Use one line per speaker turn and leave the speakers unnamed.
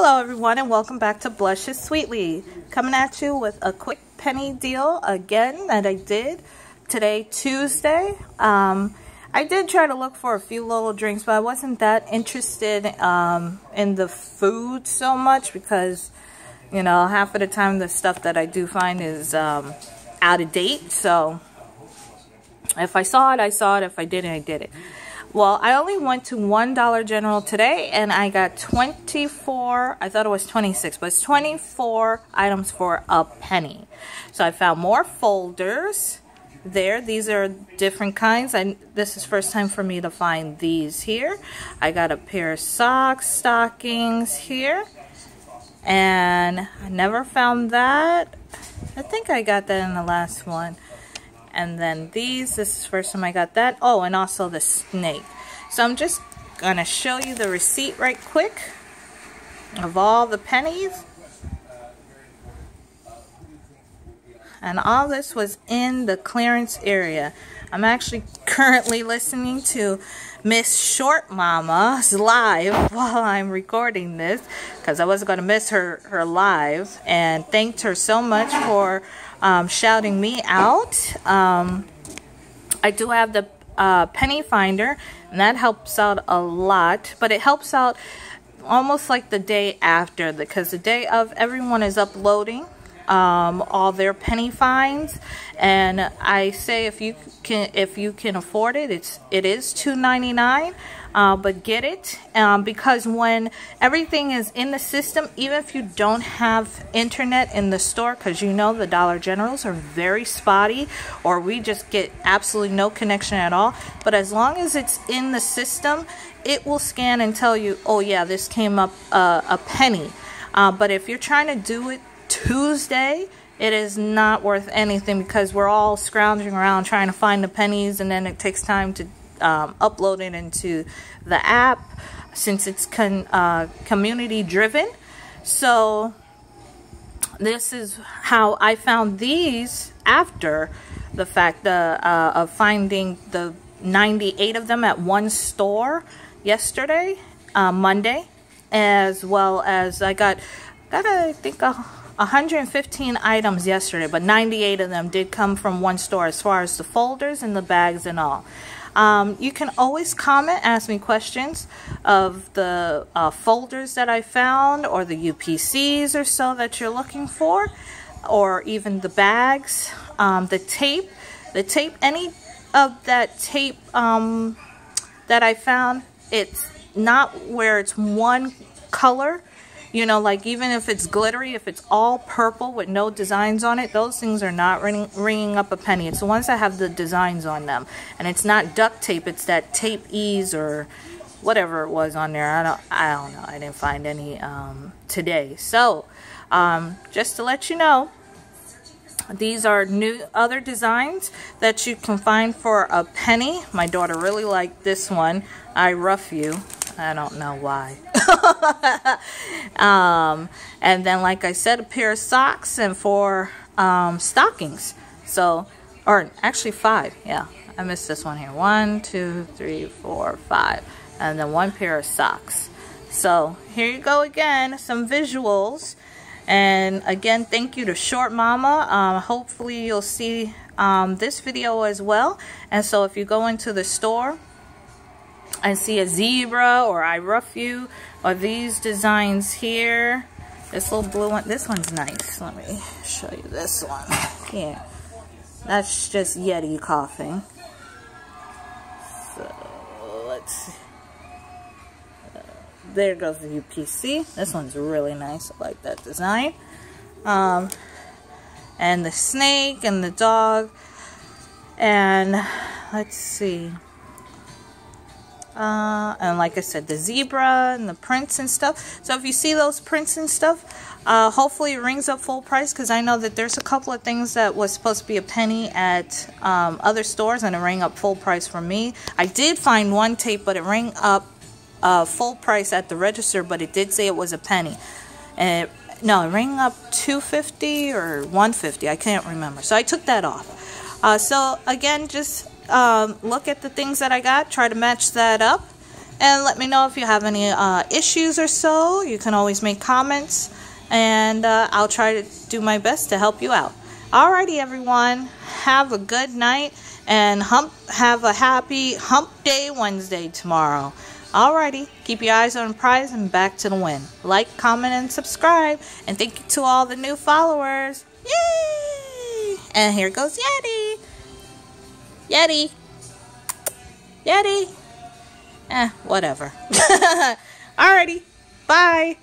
Hello everyone and welcome back to Blushes Sweetly. Coming at you with a quick penny deal again that I did today, Tuesday. Um, I did try to look for a few little drinks, but I wasn't that interested um, in the food so much because, you know, half of the time the stuff that I do find is um, out of date. So if I saw it, I saw it. If I didn't, I did it. Well, I only went to one Dollar General today and I got 24, I thought it was 26, but it's 24 items for a penny. So I found more folders there. These are different kinds. and this is first time for me to find these here. I got a pair of socks, stockings here. And I never found that. I think I got that in the last one. And then these, this is first time I got that. Oh, and also the snake. So I'm just to show you the receipt right quick of all the pennies. And all this was in the clearance area. I'm actually currently listening to Miss Short Mama's live while I'm recording this because I wasn't going to miss her, her live and thanked her so much for um, shouting me out. Um, I do have the uh, penny finder and that helps out a lot but it helps out almost like the day after because the day of everyone is uploading um, all their penny finds and I say if you can if you can afford it it's it is $2.99 uh, but get it um, because when everything is in the system even if you don't have internet in the store because you know the Dollar Generals are very spotty or we just get absolutely no connection at all but as long as it's in the system it will scan and tell you oh yeah this came up uh, a penny. Uh, but if you're trying to do it Tuesday, it is not worth anything because we're all scrounging around trying to find the pennies and then it takes time to um, upload it into the app since it's con uh, community driven. So this is how I found these after the fact uh, uh, of finding the 98 of them at one store yesterday, uh, Monday, as well as I got, got I think a 115 items yesterday, but 98 of them did come from one store as far as the folders and the bags and all. Um, you can always comment, ask me questions of the uh, folders that I found or the UPCs or so that you're looking for or even the bags, um, the tape, the tape, any of that tape um, that I found, it's not where it's one color you know, like even if it's glittery, if it's all purple with no designs on it, those things are not ringing, ringing up a penny. It's the ones that have the designs on them. And it's not duct tape, it's that tape ease or whatever it was on there. I don't, I don't know. I didn't find any um, today. So, um, just to let you know, these are new other designs that you can find for a penny. My daughter really liked this one. I rough you. I don't know why. um, and then, like I said, a pair of socks and four um, stockings. So, or actually five. Yeah, I missed this one here. One, two, three, four, five. And then one pair of socks. So, here you go again. Some visuals. And again, thank you to Short Mama. Um, hopefully, you'll see um, this video as well. And so, if you go into the store, I see a zebra or I rough you or these designs here. This little blue one, this one's nice. Let me show you this one. Yeah, that's just Yeti coughing. So let's see. Uh, there goes the UPC. This one's really nice. I like that design. Um, and the snake and the dog. And let's see. Uh, and like I said, the zebra and the prints and stuff. So if you see those prints and stuff, uh, hopefully it rings up full price because I know that there's a couple of things that was supposed to be a penny at um, other stores and it rang up full price for me. I did find one tape, but it rang up uh, full price at the register, but it did say it was a penny. And it, no, it rang up 250 or 150. I can't remember. So I took that off. Uh, so again, just um, look at the things that I got, try to match that up, and let me know if you have any uh, issues or so. You can always make comments, and uh, I'll try to do my best to help you out. Alrighty, everyone. Have a good night and hump. Have a happy Hump Day Wednesday tomorrow. Alrighty, keep your eyes on the prize and back to the win. Like, comment, and subscribe. And thank you to all the new followers. Yay! And here goes Yeti. Yeti. Yeti. Eh, whatever. Alrighty, bye.